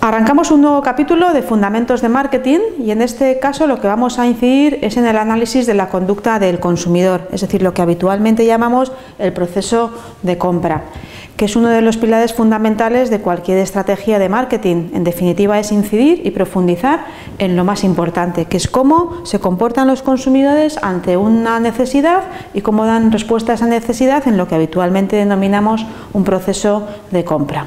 Arrancamos un nuevo capítulo de Fundamentos de Marketing y en este caso lo que vamos a incidir es en el análisis de la conducta del consumidor, es decir, lo que habitualmente llamamos el proceso de compra, que es uno de los pilares fundamentales de cualquier estrategia de marketing. En definitiva, es incidir y profundizar en lo más importante, que es cómo se comportan los consumidores ante una necesidad y cómo dan respuesta a esa necesidad en lo que habitualmente denominamos un proceso de compra.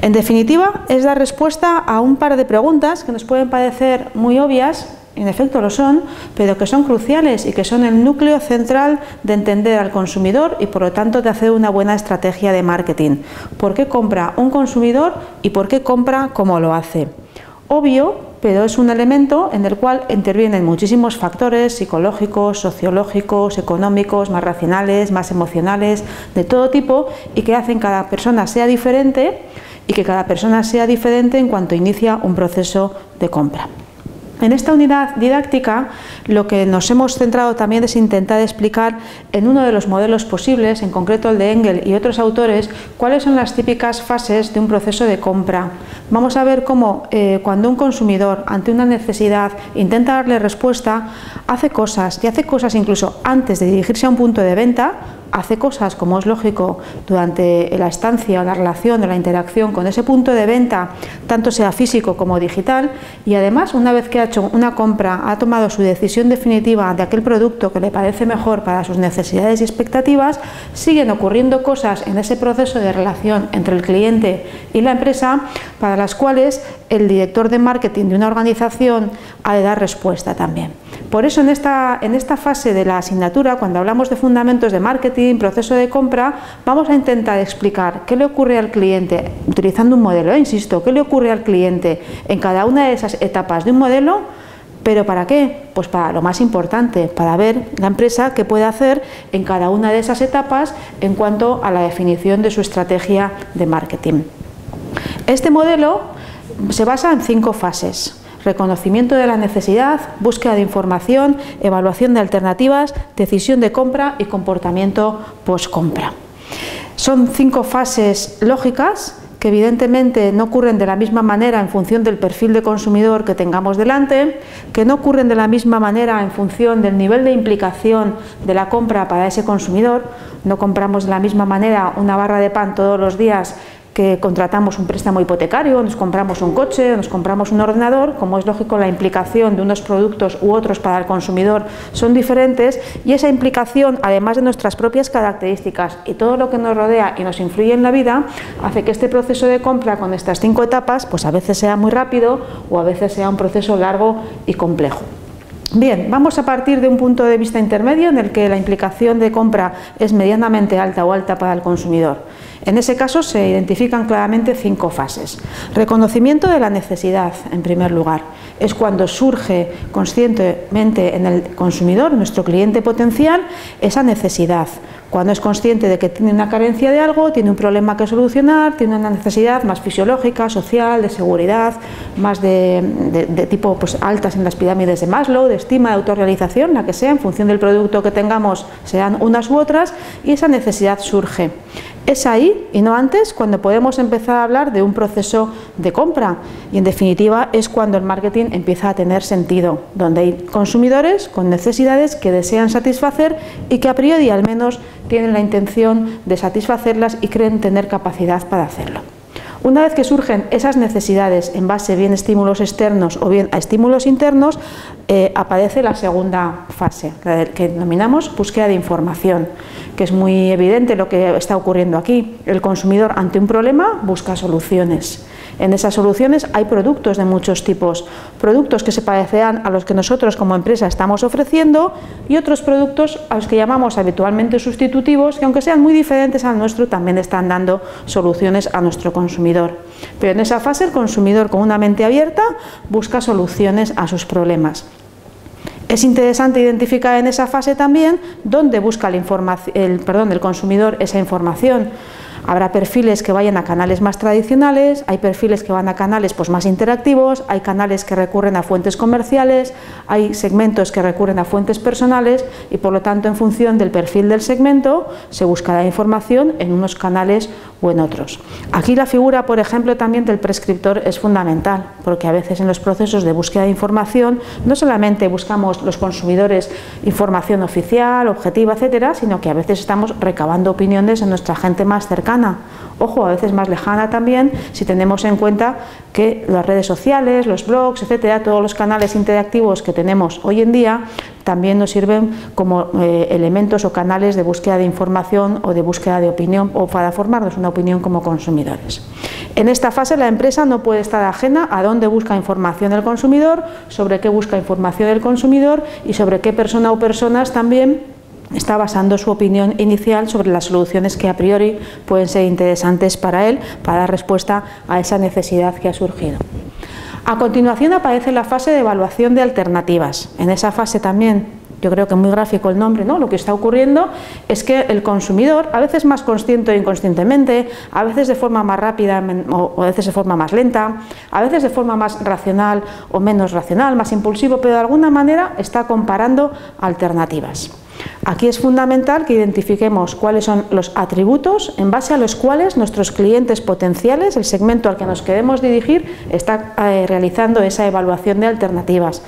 En definitiva, es dar respuesta a un par de preguntas que nos pueden parecer muy obvias, en efecto lo son, pero que son cruciales y que son el núcleo central de entender al consumidor y por lo tanto de hacer una buena estrategia de marketing. ¿Por qué compra un consumidor y por qué compra como lo hace? Obvio, pero es un elemento en el cual intervienen muchísimos factores psicológicos, sociológicos, económicos, más racionales, más emocionales, de todo tipo y que hacen que cada persona sea diferente y que cada persona sea diferente en cuanto inicia un proceso de compra. En esta unidad didáctica lo que nos hemos centrado también es intentar explicar en uno de los modelos posibles, en concreto el de Engel y otros autores, cuáles son las típicas fases de un proceso de compra. Vamos a ver cómo eh, cuando un consumidor ante una necesidad intenta darle respuesta, hace cosas y hace cosas incluso antes de dirigirse a un punto de venta, hace cosas, como es lógico, durante la estancia la relación o la interacción con ese punto de venta, tanto sea físico como digital, y además una vez que ha hecho una compra, ha tomado su decisión definitiva de aquel producto que le parece mejor para sus necesidades y expectativas, siguen ocurriendo cosas en ese proceso de relación entre el cliente y la empresa para las cuales el director de marketing de una organización ha de dar respuesta también. Por eso en esta, en esta fase de la asignatura, cuando hablamos de fundamentos de marketing, proceso de compra, vamos a intentar explicar qué le ocurre al cliente, utilizando un modelo, ¿eh? insisto, qué le ocurre al cliente en cada una de esas etapas de un modelo, pero ¿para qué? Pues para lo más importante, para ver la empresa qué puede hacer en cada una de esas etapas en cuanto a la definición de su estrategia de marketing. Este modelo se basa en cinco fases reconocimiento de la necesidad, búsqueda de información, evaluación de alternativas, decisión de compra y comportamiento post-compra. Son cinco fases lógicas que evidentemente no ocurren de la misma manera en función del perfil de consumidor que tengamos delante, que no ocurren de la misma manera en función del nivel de implicación de la compra para ese consumidor. No compramos de la misma manera una barra de pan todos los días que contratamos un préstamo hipotecario, nos compramos un coche, nos compramos un ordenador, como es lógico la implicación de unos productos u otros para el consumidor son diferentes y esa implicación, además de nuestras propias características y todo lo que nos rodea y nos influye en la vida, hace que este proceso de compra con estas cinco etapas, pues a veces sea muy rápido o a veces sea un proceso largo y complejo. Bien, vamos a partir de un punto de vista intermedio en el que la implicación de compra es medianamente alta o alta para el consumidor. En ese caso se identifican claramente cinco fases. Reconocimiento de la necesidad, en primer lugar. Es cuando surge conscientemente en el consumidor, nuestro cliente potencial, esa necesidad. Cuando es consciente de que tiene una carencia de algo, tiene un problema que solucionar, tiene una necesidad más fisiológica, social, de seguridad, más de, tipo pues, altas en las pirámides de Maslow, de estima, de autorrealización, la que sea, en función del producto que tengamos, sean unas u otras, y esa necesidad surge. Es ahí y no antes cuando podemos empezar a hablar de un proceso de compra y en definitiva es cuando el marketing empieza a tener sentido, donde hay consumidores con necesidades que desean satisfacer y que a priori al menos tienen la intención de satisfacerlas y creen tener capacidad para hacerlo. Una vez que surgen esas necesidades en base bien a estímulos externos o bien a estímulos internos, eh, aparece la segunda fase, que denominamos búsqueda de información, que es muy evidente lo que está ocurriendo aquí. El consumidor ante un problema busca soluciones. En esas soluciones hay productos de muchos tipos, productos que se parecerán a los que nosotros como empresa estamos ofreciendo y otros productos a los que llamamos habitualmente sustitutivos, que aunque sean muy diferentes al nuestro, también están dando soluciones a nuestro consumidor. Pero en esa fase el consumidor con una mente abierta busca soluciones a sus problemas. Es interesante identificar en esa fase también dónde busca el, el consumidor esa información. Habrá perfiles que vayan a canales más tradicionales, hay perfiles que van a canales pues, más interactivos, hay canales que recurren a fuentes comerciales, hay segmentos que recurren a fuentes personales y por lo tanto en función del perfil del segmento se buscará información en unos canales o en otros. Aquí la figura, por ejemplo, también del prescriptor es fundamental, porque a veces en los procesos de búsqueda de información no solamente buscamos los consumidores información oficial, objetiva, etcétera, sino que a veces estamos recabando opiniones en nuestra gente más cercana. Ojo, a veces más lejana también, si tenemos en cuenta que las redes sociales, los blogs, etcétera, todos los canales interactivos que tenemos hoy en día también nos sirven como eh, elementos o canales de búsqueda de información o de búsqueda de opinión o para formarnos una opinión como consumidores. En esta fase la empresa no puede estar ajena a dónde busca información el consumidor, sobre qué busca información el consumidor y sobre qué persona o personas también está basando su opinión inicial sobre las soluciones que a priori pueden ser interesantes para él para dar respuesta a esa necesidad que ha surgido. A continuación aparece la fase de evaluación de alternativas. En esa fase también, yo creo que muy gráfico el nombre, ¿no? Lo que está ocurriendo es que el consumidor, a veces más consciente o inconscientemente, a veces de forma más rápida o a veces de forma más lenta, a veces de forma más racional o menos racional, más impulsivo, pero de alguna manera está comparando alternativas. Aquí es fundamental que identifiquemos cuáles son los atributos en base a los cuales nuestros clientes potenciales, el segmento al que nos queremos dirigir, está eh, realizando esa evaluación de alternativas.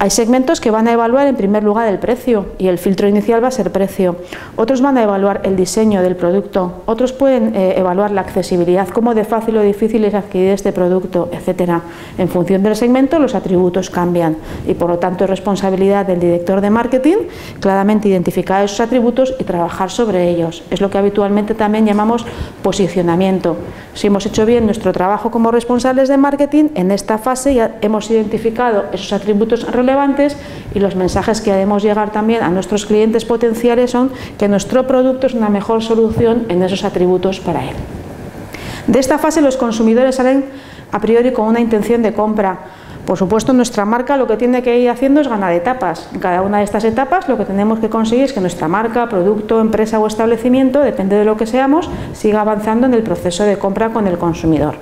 Hay segmentos que van a evaluar en primer lugar el precio y el filtro inicial va a ser precio. Otros van a evaluar el diseño del producto, otros pueden eh, evaluar la accesibilidad, cómo de fácil o difícil es adquirir este producto, etcétera. En función del segmento los atributos cambian y por lo tanto es responsabilidad del director de marketing claramente identificar esos atributos y trabajar sobre ellos. Es lo que habitualmente también llamamos posicionamiento. Si hemos hecho bien nuestro trabajo como responsables de marketing, en esta fase ya hemos identificado esos atributos relevantes y los mensajes que haremos llegar también a nuestros clientes potenciales son que nuestro producto es una mejor solución en esos atributos para él. De esta fase los consumidores salen a priori con una intención de compra por supuesto, nuestra marca lo que tiene que ir haciendo es ganar etapas. En cada una de estas etapas lo que tenemos que conseguir es que nuestra marca, producto, empresa o establecimiento, depende de lo que seamos, siga avanzando en el proceso de compra con el consumidor.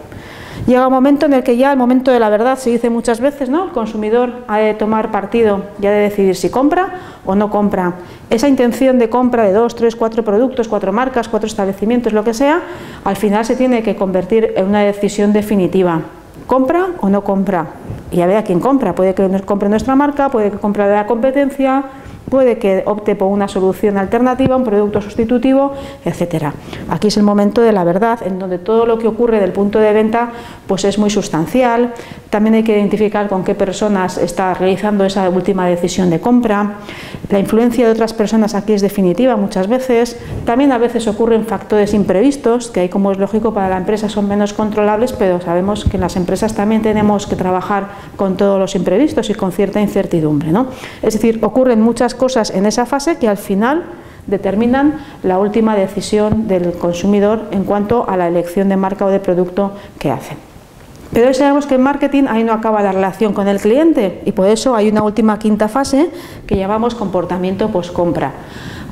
Llega un momento en el que ya el momento de la verdad se dice muchas veces, ¿no? El consumidor ha de tomar partido y ha de decidir si compra o no compra. Esa intención de compra de dos, tres, cuatro productos, cuatro marcas, cuatro establecimientos, lo que sea, al final se tiene que convertir en una decisión definitiva. ¿Compra o no compra? Y a ver a quién compra. Puede que compre nuestra marca, puede que compre la competencia, puede que opte por una solución alternativa, un producto sustitutivo, etcétera. Aquí es el momento de la verdad, en donde todo lo que ocurre del punto de venta pues es muy sustancial. También hay que identificar con qué personas está realizando esa última decisión de compra. La influencia de otras personas aquí es definitiva muchas veces. También a veces ocurren factores imprevistos, que ahí como es lógico para la empresa son menos controlables, pero sabemos que en las empresas también tenemos que trabajar con todos los imprevistos y con cierta incertidumbre. ¿no? Es decir, ocurren muchas cosas en esa fase que al final determinan la última decisión del consumidor en cuanto a la elección de marca o de producto que hace. Pero sabemos que en marketing ahí no acaba la relación con el cliente y por eso hay una última quinta fase que llamamos comportamiento post-compra.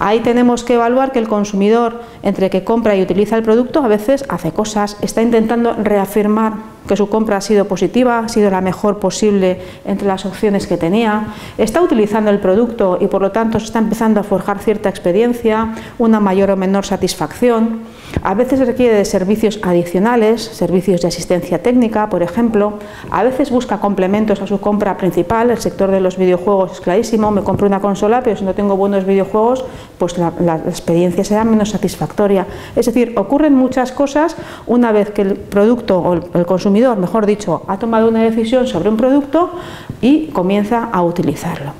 Ahí tenemos que evaluar que el consumidor, entre que compra y utiliza el producto, a veces hace cosas, está intentando reafirmar que su compra ha sido positiva, ha sido la mejor posible entre las opciones que tenía, está utilizando el producto y por lo tanto está empezando a forjar cierta experiencia, una mayor o menor satisfacción. A veces requiere de servicios adicionales, servicios de asistencia técnica, por ejemplo. A veces busca complementos a su compra principal. El sector de los videojuegos es clarísimo. Me compro una consola, pero si no tengo buenos videojuegos, pues la experiencia será menos satisfactoria. Es decir, ocurren muchas cosas una vez que el producto o el consumidor, mejor dicho, ha tomado una decisión sobre un producto y comienza a utilizarlo.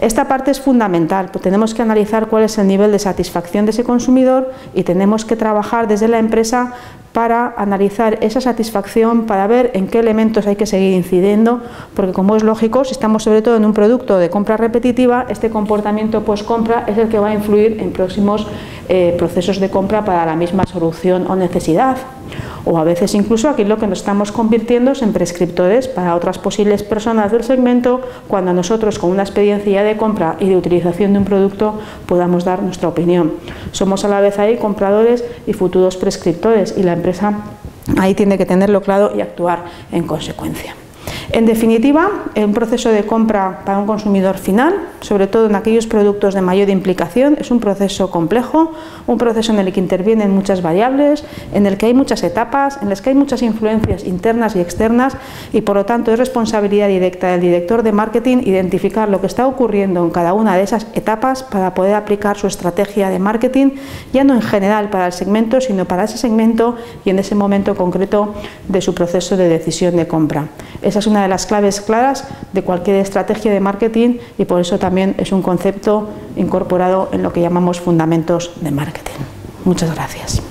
Esta parte es fundamental, tenemos que analizar cuál es el nivel de satisfacción de ese consumidor y tenemos que trabajar desde la empresa para analizar esa satisfacción, para ver en qué elementos hay que seguir incidiendo, porque como es lógico, si estamos sobre todo en un producto de compra repetitiva, este comportamiento post-compra es el que va a influir en próximos eh, procesos de compra para la misma solución o necesidad. O a veces incluso aquí lo que nos estamos convirtiendo es en prescriptores para otras posibles personas del segmento cuando nosotros con una experiencia de compra y de utilización de un producto podamos dar nuestra opinión. Somos a la vez ahí compradores y futuros prescriptores y la empresa ahí tiene que tenerlo claro y actuar en consecuencia. En definitiva, un proceso de compra para un consumidor final, sobre todo en aquellos productos de mayor implicación, es un proceso complejo, un proceso en el que intervienen muchas variables, en el que hay muchas etapas, en las que hay muchas influencias internas y externas y por lo tanto es responsabilidad directa del director de marketing identificar lo que está ocurriendo en cada una de esas etapas para poder aplicar su estrategia de marketing, ya no en general para el segmento, sino para ese segmento y en ese momento concreto de su proceso de decisión de compra. Esa es una de las claves claras de cualquier estrategia de marketing y por eso también es un concepto incorporado en lo que llamamos fundamentos de marketing. Muchas gracias.